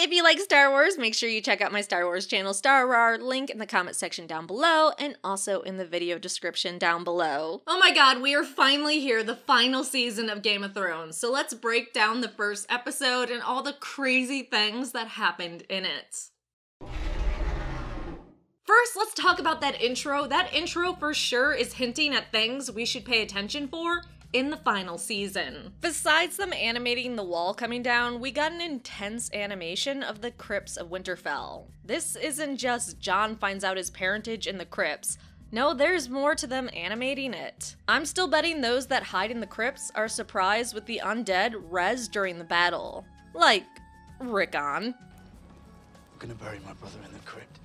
If you like Star Wars, make sure you check out my Star Wars channel, Star Rar, link in the comment section down below and also in the video description down below. Oh my god, we are finally here, the final season of Game of Thrones. So let's break down the first episode and all the crazy things that happened in it. First, let's talk about that intro. That intro for sure is hinting at things we should pay attention for in the final season. Besides them animating the wall coming down, we got an intense animation of the crypts of Winterfell. This isn't just Jon finds out his parentage in the crypts. No, there's more to them animating it. I'm still betting those that hide in the crypts are surprised with the undead res during the battle. Like, Rickon. I'm gonna bury my brother in the crypt.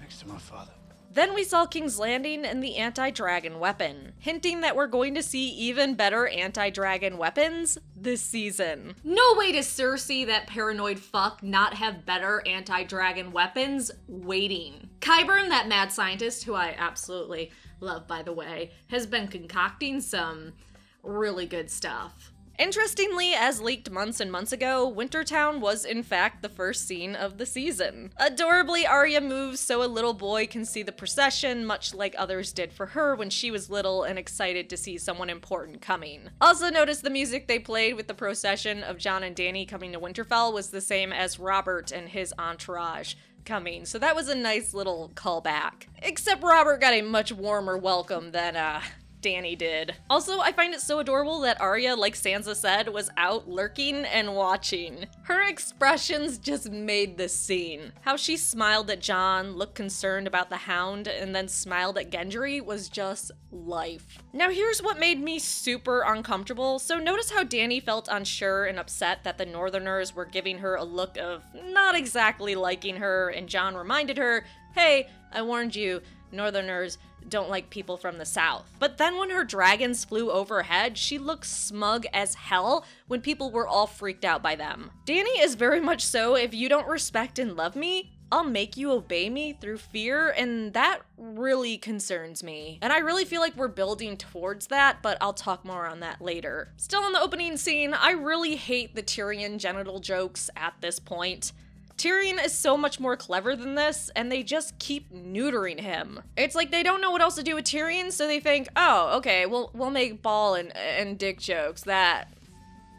Next to my father. Then we saw King's Landing and the anti-dragon weapon, hinting that we're going to see even better anti-dragon weapons this season. No way does Cersei, that paranoid fuck, not have better anti-dragon weapons waiting. Qyburn, that mad scientist, who I absolutely love by the way, has been concocting some really good stuff. Interestingly, as leaked months and months ago, Wintertown was in fact the first scene of the season. Adorably, Arya moves so a little boy can see the procession, much like others did for her when she was little and excited to see someone important coming. Also notice the music they played with the procession of Jon and Dany coming to Winterfell was the same as Robert and his entourage coming, so that was a nice little callback. Except Robert got a much warmer welcome than, uh, Dany did. Also, I find it so adorable that Arya, like Sansa said, was out lurking and watching. Her expressions just made this scene. How she smiled at Jon, looked concerned about the Hound, and then smiled at Gendry was just life. Now here's what made me super uncomfortable. So notice how Danny felt unsure and upset that the Northerners were giving her a look of not exactly liking her, and Jon reminded her, hey, I warned you, Northerners don't like people from the south. But then when her dragons flew overhead, she looked smug as hell when people were all freaked out by them. Dany is very much so, if you don't respect and love me, I'll make you obey me through fear, and that really concerns me. And I really feel like we're building towards that, but I'll talk more on that later. Still in the opening scene, I really hate the Tyrion genital jokes at this point. Tyrion is so much more clever than this, and they just keep neutering him. It's like they don't know what else to do with Tyrion, so they think, oh, okay, we'll we'll make ball and and dick jokes. That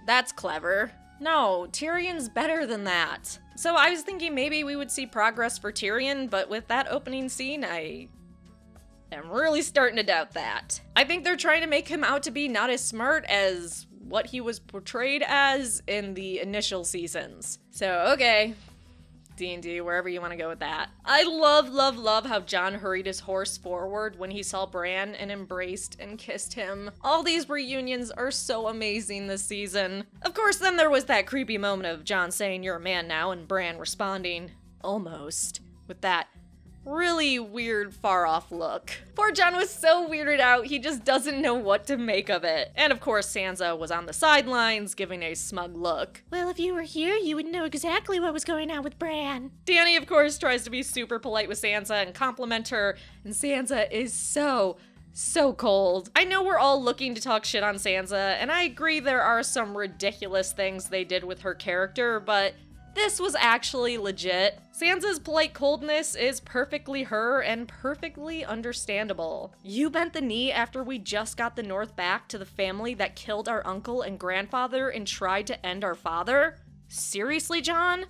that's clever. No, Tyrion's better than that. So I was thinking maybe we would see progress for Tyrion, but with that opening scene, I am really starting to doubt that. I think they're trying to make him out to be not as smart as what he was portrayed as in the initial seasons. So, okay, D&D, wherever you want to go with that. I love, love, love how Jon hurried his horse forward when he saw Bran and embraced and kissed him. All these reunions are so amazing this season. Of course, then there was that creepy moment of Jon saying, you're a man now, and Bran responding, almost, with that really weird far off look. Poor Jon was so weirded out, he just doesn't know what to make of it. And of course, Sansa was on the sidelines, giving a smug look. Well, if you were here, you would know exactly what was going on with Bran. Dany, of course, tries to be super polite with Sansa and compliment her, and Sansa is so, so cold. I know we're all looking to talk shit on Sansa, and I agree there are some ridiculous things they did with her character, but this was actually legit. Sansa's polite coldness is perfectly her and perfectly understandable. You bent the knee after we just got the North back to the family that killed our uncle and grandfather and tried to end our father? Seriously, Jon?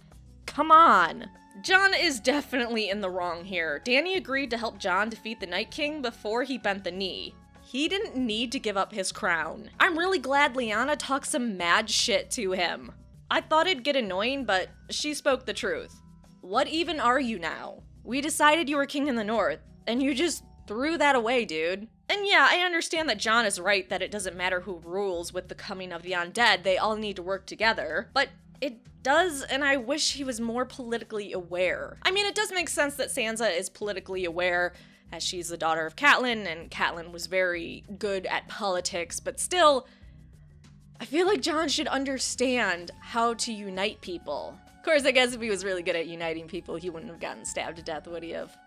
Come on. Jon is definitely in the wrong here. Dany agreed to help Jon defeat the Night King before he bent the knee. He didn't need to give up his crown. I'm really glad Lyanna talked some mad shit to him. I thought it'd get annoying, but she spoke the truth. What even are you now? We decided you were king in the north, and you just threw that away, dude. And yeah, I understand that Jon is right that it doesn't matter who rules with the coming of the undead, they all need to work together. But it does, and I wish he was more politically aware. I mean, it does make sense that Sansa is politically aware, as she's the daughter of Catelyn, and Catelyn was very good at politics, but still, feel like Jon should understand how to unite people. Of course, I guess if he was really good at uniting people, he wouldn't have gotten stabbed to death, would he have?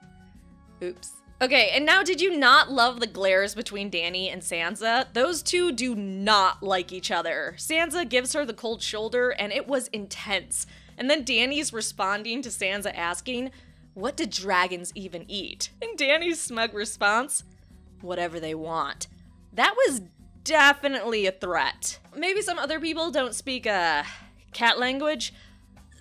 Oops. Okay, and now did you not love the glares between Dany and Sansa? Those two do not like each other. Sansa gives her the cold shoulder, and it was intense. And then Dany's responding to Sansa asking, What do dragons even eat? And Dany's smug response, Whatever they want. That was definitely a threat. Maybe some other people don't speak, uh, cat language.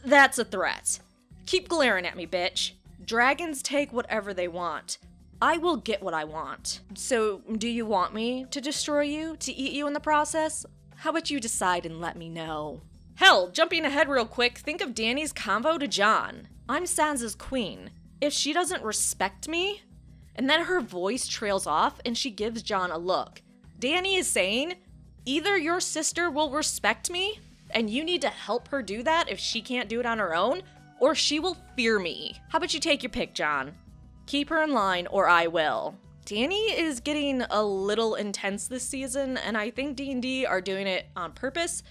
That's a threat. Keep glaring at me, bitch. Dragons take whatever they want. I will get what I want. So, do you want me to destroy you, to eat you in the process? How about you decide and let me know? Hell, jumping ahead real quick, think of Dany's convo to Jon. I'm Sansa's queen. If she doesn't respect me, and then her voice trails off and she gives Jon a look, Dany is saying, either your sister will respect me, and you need to help her do that if she can't do it on her own, or she will fear me. How about you take your pick, Jon? Keep her in line, or I will. Dany is getting a little intense this season, and I think D&D are doing it on purpose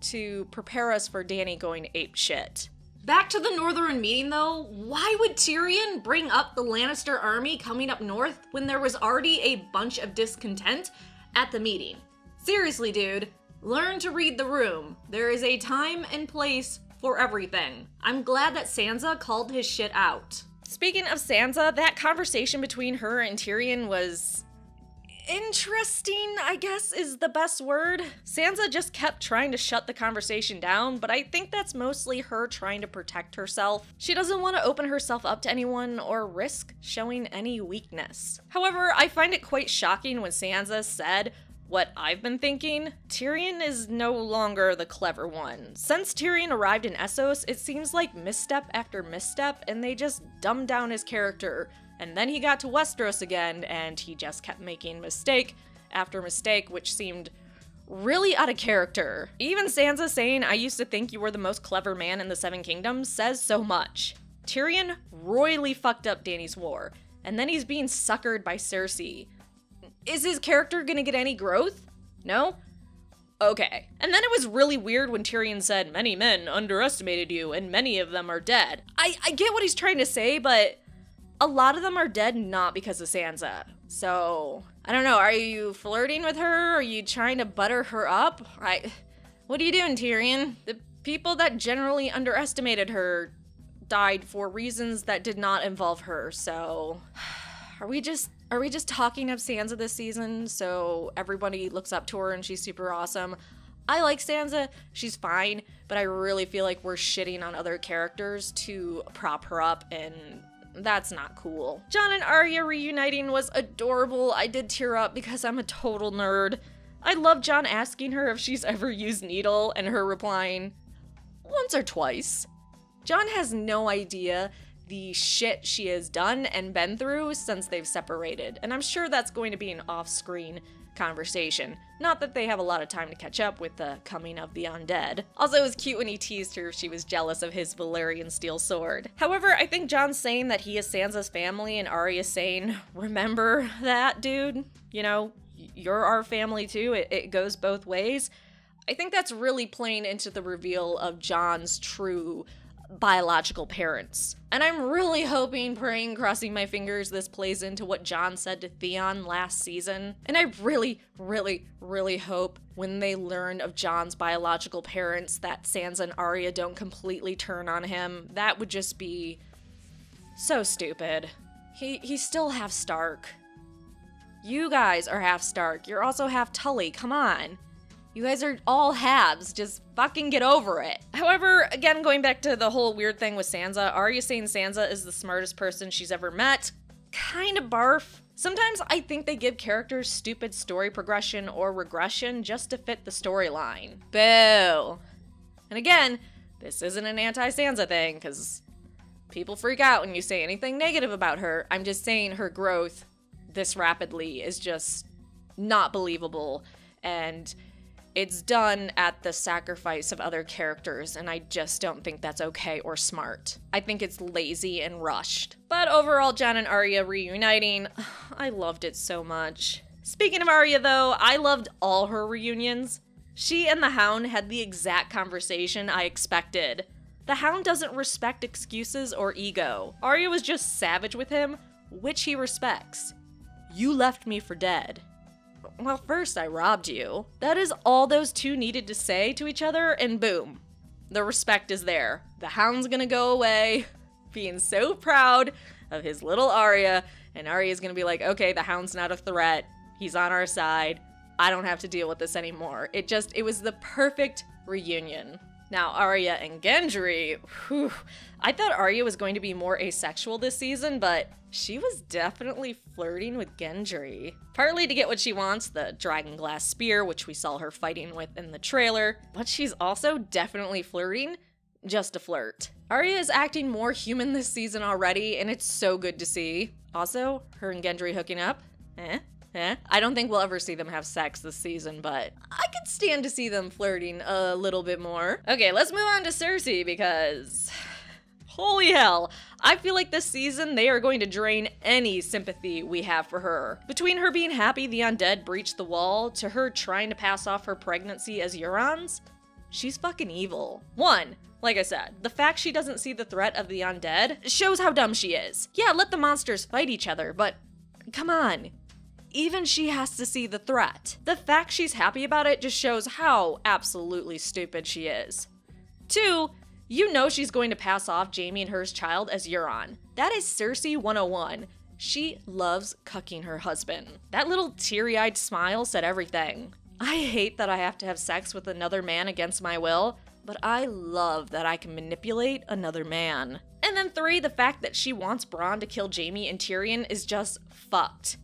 to prepare us for Dany going ape shit. Back to the Northern meeting though, why would Tyrion bring up the Lannister army coming up north when there was already a bunch of discontent at the meeting? Seriously, dude, learn to read the room. There is a time and place for everything. I'm glad that Sansa called his shit out. Speaking of Sansa, that conversation between her and Tyrion was interesting, I guess is the best word. Sansa just kept trying to shut the conversation down, but I think that's mostly her trying to protect herself. She doesn't want to open herself up to anyone or risk showing any weakness. However, I find it quite shocking when Sansa said, what I've been thinking, Tyrion is no longer the clever one. Since Tyrion arrived in Essos, it seems like misstep after misstep, and they just dumbed down his character. And then he got to Westeros again, and he just kept making mistake after mistake, which seemed really out of character. Even Sansa saying, I used to think you were the most clever man in the Seven Kingdoms, says so much. Tyrion royally fucked up Dany's war, and then he's being suckered by Cersei is his character gonna get any growth? No? Okay. And then it was really weird when Tyrion said, Many men underestimated you, and many of them are dead. I, I get what he's trying to say, but a lot of them are dead not because of Sansa. So, I don't know. Are you flirting with her? Are you trying to butter her up? I. What are you doing, Tyrion? The people that generally underestimated her died for reasons that did not involve her, so. Are we just are we just talking of Sansa this season so everybody looks up to her and she's super awesome? I like Sansa, she's fine, but I really feel like we're shitting on other characters to prop her up and that's not cool. Jon and Arya reuniting was adorable. I did tear up because I'm a total nerd. I love Jon asking her if she's ever used needle and her replying, once or twice. Jon has no idea the shit she has done and been through since they've separated. And I'm sure that's going to be an off screen conversation. Not that they have a lot of time to catch up with the coming of the undead. Also, it was cute when he teased her she was jealous of his Valyrian steel sword. However, I think Jon's saying that he is Sansa's family and Arya saying, remember that, dude? You know, you're our family too. It, it goes both ways. I think that's really playing into the reveal of Jon's true biological parents. And I'm really hoping, praying, crossing my fingers, this plays into what Jon said to Theon last season. And I really, really, really hope when they learn of Jon's biological parents that Sansa and Arya don't completely turn on him. That would just be so stupid. He he's still half Stark. You guys are half Stark. You're also half Tully. Come on. You guys are all halves. Just fucking get over it. However, again, going back to the whole weird thing with Sansa, Arya saying Sansa is the smartest person she's ever met? Kind of barf. Sometimes I think they give characters stupid story progression or regression just to fit the storyline. Boo. And again, this isn't an anti Sansa thing, because people freak out when you say anything negative about her. I'm just saying her growth this rapidly is just not believable. And it's done at the sacrifice of other characters, and I just don't think that's okay or smart. I think it's lazy and rushed. But overall, Jon and Arya reuniting, I loved it so much. Speaking of Arya, though, I loved all her reunions. She and the Hound had the exact conversation I expected. The Hound doesn't respect excuses or ego. Arya was just savage with him, which he respects. You left me for dead. Well, first I robbed you. That is all those two needed to say to each other, and boom. the respect is there. The hound's gonna go away, being so proud of his little Arya, and Arya's gonna be like, okay, the hound's not a threat. He's on our side. I don't have to deal with this anymore. It just, it was the perfect reunion. Now, Arya and Gendry, whew, I thought Arya was going to be more asexual this season, but she was definitely flirting with Gendry. Partly to get what she wants, the dragon glass spear, which we saw her fighting with in the trailer, but she's also definitely flirting just to flirt. Arya is acting more human this season already, and it's so good to see. Also, her and Gendry hooking up. Eh? Eh? I don't think we'll ever see them have sex this season, but I could stand to see them flirting a little bit more. Okay, let's move on to Cersei because. Holy hell. I feel like this season they are going to drain any sympathy we have for her. Between her being happy the undead breached the wall to her trying to pass off her pregnancy as Euron's, she's fucking evil. One, like I said, the fact she doesn't see the threat of the undead shows how dumb she is. Yeah, let the monsters fight each other, but come on. Even she has to see the threat. The fact she's happy about it just shows how absolutely stupid she is. Two, you know she's going to pass off Jaime and her's child as Euron. That is Cersei 101. She loves cucking her husband. That little teary eyed smile said everything. I hate that I have to have sex with another man against my will, but I love that I can manipulate another man. And then three, the fact that she wants Bronn to kill Jaime and Tyrion is just fucked.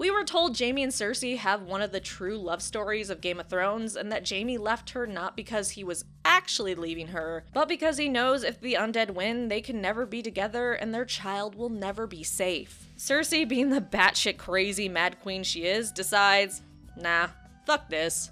We were told Jaime and Cersei have one of the true love stories of Game of Thrones, and that Jaime left her not because he was actually leaving her, but because he knows if the undead win, they can never be together and their child will never be safe. Cersei, being the batshit crazy mad queen she is, decides, nah, fuck this.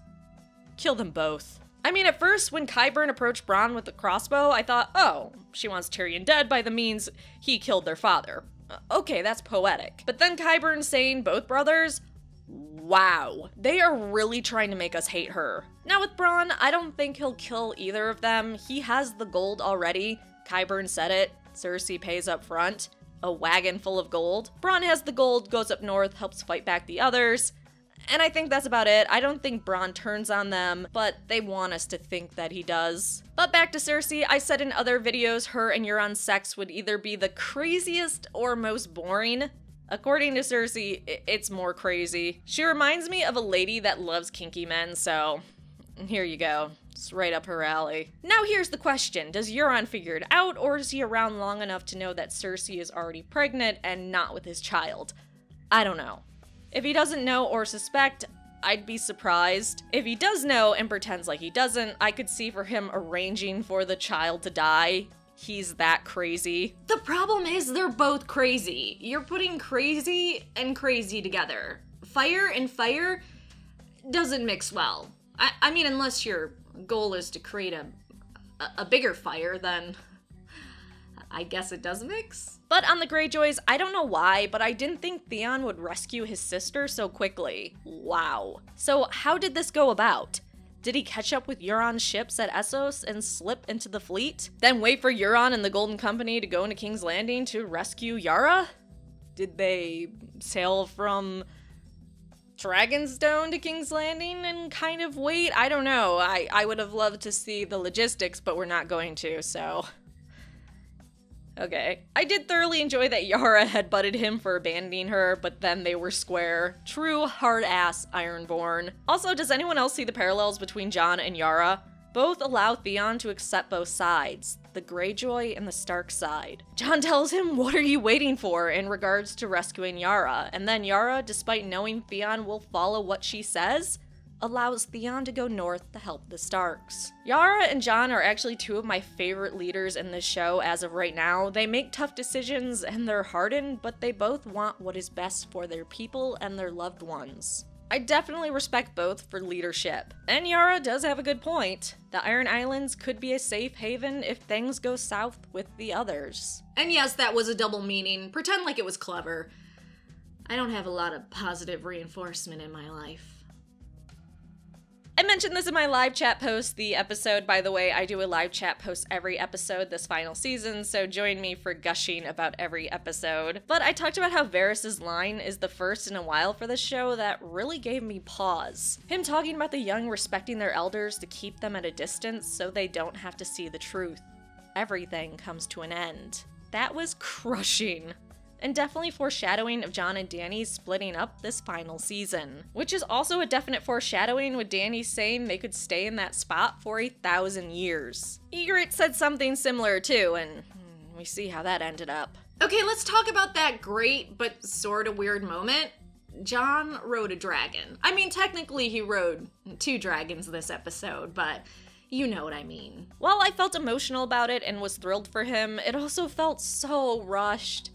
Kill them both. I mean, at first, when Qyburn approached Bronn with the crossbow, I thought, oh, she wants Tyrion dead by the means he killed their father. Okay, that's poetic. But then Qyburn saying both brothers, wow, they are really trying to make us hate her. Now with Bronn, I don't think he'll kill either of them. He has the gold already. Qyburn said it. Cersei pays up front. A wagon full of gold. Bronn has the gold, goes up north, helps fight back the others. And I think that's about it. I don't think Bronn turns on them, but they want us to think that he does. But back to Cersei, I said in other videos her and Euron's sex would either be the craziest or most boring. According to Cersei, it's more crazy. She reminds me of a lady that loves kinky men, so here you go. It's right up her alley. Now here's the question. Does Euron figure it out, or is he around long enough to know that Cersei is already pregnant and not with his child? I don't know. If he doesn't know or suspect, I'd be surprised. If he does know and pretends like he doesn't, I could see for him arranging for the child to die. He's that crazy. The problem is they're both crazy. You're putting crazy and crazy together. Fire and fire doesn't mix well. I, I mean, unless your goal is to create a, a, a bigger fire, then I guess it does mix. But on the Greyjoys, I don't know why, but I didn't think Theon would rescue his sister so quickly. Wow. So how did this go about? Did he catch up with Euron's ships at Essos and slip into the fleet? Then wait for Euron and the Golden Company to go into King's Landing to rescue Yara? Did they sail from Dragonstone to King's Landing and kind of wait? I don't know. I, I would have loved to see the logistics, but we're not going to, so Okay. I did thoroughly enjoy that Yara had butted him for abandoning her, but then they were square. True hard ass Ironborn. Also, does anyone else see the parallels between Jon and Yara? Both allow Theon to accept both sides, the Greyjoy and the Stark side. Jon tells him, What are you waiting for? in regards to rescuing Yara, and then Yara, despite knowing Theon will follow what she says, allows Theon to go north to help the Starks. Yara and Jon are actually two of my favorite leaders in this show as of right now. They make tough decisions and they're hardened, but they both want what is best for their people and their loved ones. I definitely respect both for leadership. And Yara does have a good point. The Iron Islands could be a safe haven if things go south with the others. And yes, that was a double meaning. Pretend like it was clever. I don't have a lot of positive reinforcement in my life. I mentioned this in my live chat post. The episode, by the way, I do a live chat post every episode this final season, so join me for gushing about every episode. But I talked about how Varys's line is the first in a while for the show that really gave me pause. Him talking about the young respecting their elders to keep them at a distance so they don't have to see the truth. Everything comes to an end. That was crushing and definitely foreshadowing of Jon and Dany splitting up this final season. Which is also a definite foreshadowing with Dany saying they could stay in that spot for a thousand years. Ygritte said something similar too, and hmm, we see how that ended up. Okay, let's talk about that great but sort of weird moment. Jon rode a dragon. I mean, technically, he rode two dragons this episode, but you know what I mean. While I felt emotional about it and was thrilled for him, it also felt so rushed.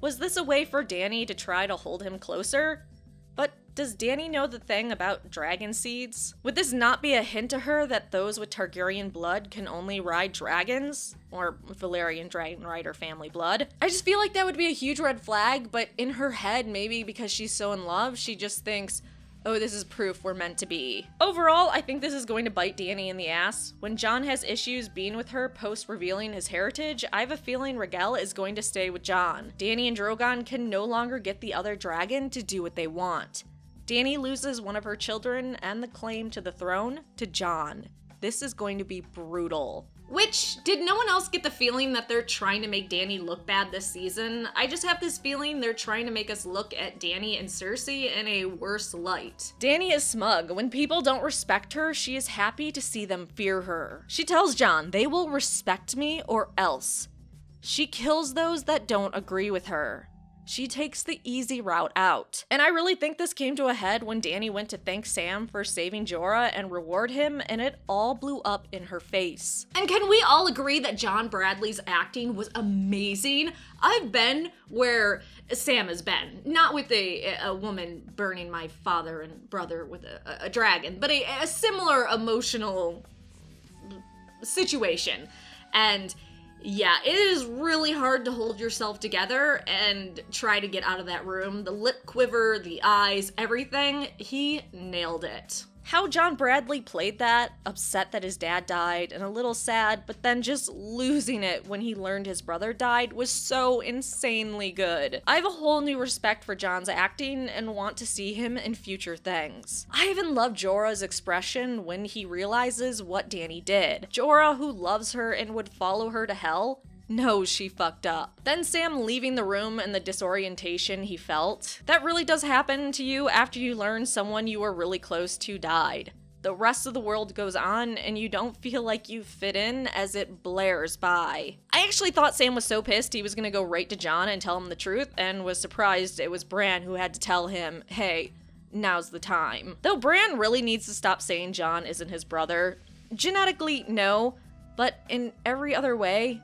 Was this a way for Dany to try to hold him closer? But does Dany know the thing about dragon seeds? Would this not be a hint to her that those with Targaryen blood can only ride dragons? Or Valyrian dragon rider family blood? I just feel like that would be a huge red flag, but in her head, maybe because she's so in love, she just thinks, oh, this is proof we're meant to be. Overall, I think this is going to bite Dany in the ass. When Jon has issues being with her post revealing his heritage, I have a feeling Rhaegal is going to stay with Jon. Dany and Drogon can no longer get the other dragon to do what they want. Dany loses one of her children and the claim to the throne to Jon. This is going to be brutal. Which, did no one else get the feeling that they're trying to make Dany look bad this season? I just have this feeling they're trying to make us look at Dany and Cersei in a worse light. Dany is smug. When people don't respect her, she is happy to see them fear her. She tells Jon, they will respect me or else. She kills those that don't agree with her. She takes the easy route out. And I really think this came to a head when Dany went to thank Sam for saving Jorah and reward him, and it all blew up in her face. And can we all agree that John Bradley's acting was amazing? I've been where Sam has been, not with a, a woman burning my father and brother with a, a dragon, but a, a similar emotional situation. And yeah, it is really hard to hold yourself together and try to get out of that room. The lip quiver, the eyes, everything, he nailed it. How John Bradley played that, upset that his dad died and a little sad, but then just losing it when he learned his brother died, was so insanely good. I have a whole new respect for John's acting and want to see him in future things. I even love Jorah's expression when he realizes what Dany did. Jorah, who loves her and would follow her to hell, knows she fucked up. Then Sam leaving the room and the disorientation he felt. That really does happen to you after you learn someone you were really close to died. The rest of the world goes on, and you don't feel like you fit in as it blares by. I actually thought Sam was so pissed he was gonna go right to Jon and tell him the truth, and was surprised it was Bran who had to tell him, hey, now's the time. Though Bran really needs to stop saying Jon isn't his brother. Genetically, no, but in every other way,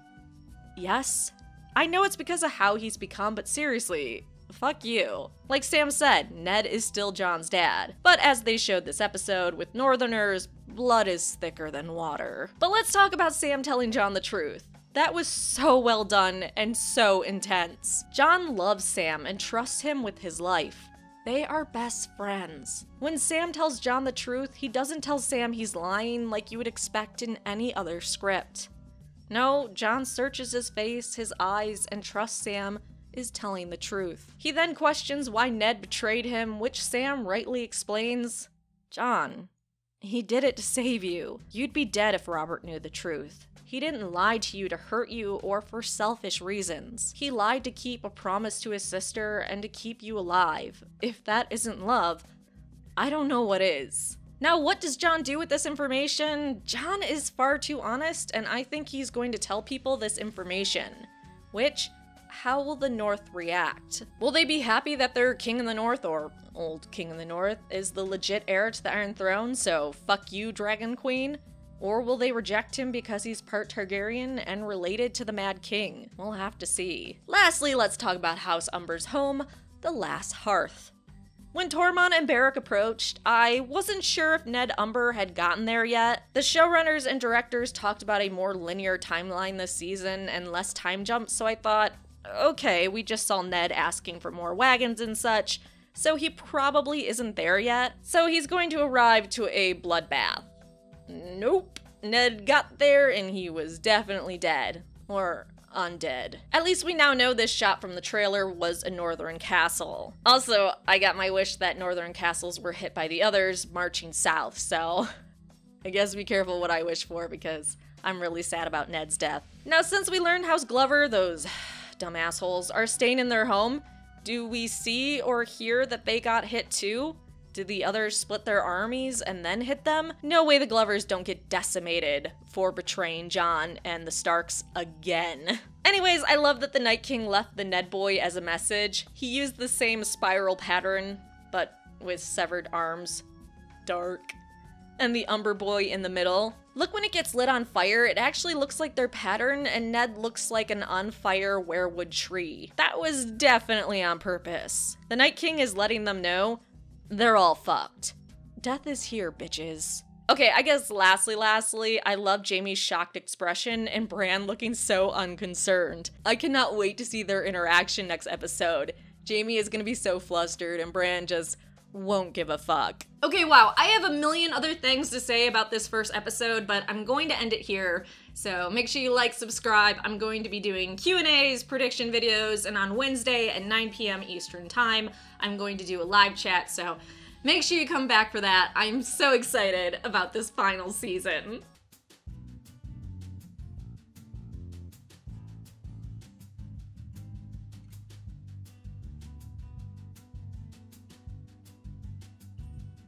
Yes. I know it's because of how he's become, but seriously, fuck you. Like Sam said, Ned is still Jon's dad. But as they showed this episode, with Northerners, blood is thicker than water. But let's talk about Sam telling Jon the truth. That was so well done and so intense. Jon loves Sam and trusts him with his life. They are best friends. When Sam tells Jon the truth, he doesn't tell Sam he's lying like you would expect in any other script. No, Jon searches his face, his eyes, and trusts Sam is telling the truth. He then questions why Ned betrayed him, which Sam rightly explains Jon, he did it to save you. You'd be dead if Robert knew the truth. He didn't lie to you to hurt you or for selfish reasons. He lied to keep a promise to his sister and to keep you alive. If that isn't love, I don't know what is. Now, what does Jon do with this information? Jon is far too honest, and I think he's going to tell people this information. Which, how will the North react? Will they be happy that their king in the North, or old king in the North, is the legit heir to the Iron Throne, so fuck you, Dragon Queen? Or will they reject him because he's part Targaryen and related to the Mad King? We'll have to see. Lastly, let's talk about House Umber's home, the Last Hearth. When Tormund and Beric approached, I wasn't sure if Ned Umber had gotten there yet. The showrunners and directors talked about a more linear timeline this season and less time jumps, so I thought, okay, we just saw Ned asking for more wagons and such. so he probably isn't there yet. So he's going to arrive to a bloodbath. Nope. Ned got there and he was definitely dead. Or undead. At least we now know this shot from the trailer was a northern castle. Also, I got my wish that northern castles were hit by the others marching south, so I guess be careful what I wish for because I'm really sad about Ned's death. Now, since we learned House Glover, those dumb assholes, are staying in their home, do we see or hear that they got hit too? Did the others split their armies and then hit them? No way the Glovers don't get decimated for betraying Jon and the Starks again. Anyways, I love that the Night King left the Ned boy as a message. He used the same spiral pattern, but with severed arms. Dark. And the Umber boy in the middle. Look when it gets lit on fire, it actually looks like their pattern, and Ned looks like an on fire weirwood tree. That was definitely on purpose. The Night King is letting them know they're all fucked. Death is here, bitches. Okay, I guess lastly, lastly, I love Jaime's shocked expression and Bran looking so unconcerned. I cannot wait to see their interaction next episode. Jaime is gonna be so flustered and Bran just won't give a fuck. Okay, wow. I have a million other things to say about this first episode, but I'm going to end it here. So make sure you like, subscribe. I'm going to be doing Q&As, prediction videos, and on Wednesday at 9 p.m. Eastern Time, I'm going to do a live chat. So make sure you come back for that. I'm so excited about this final season.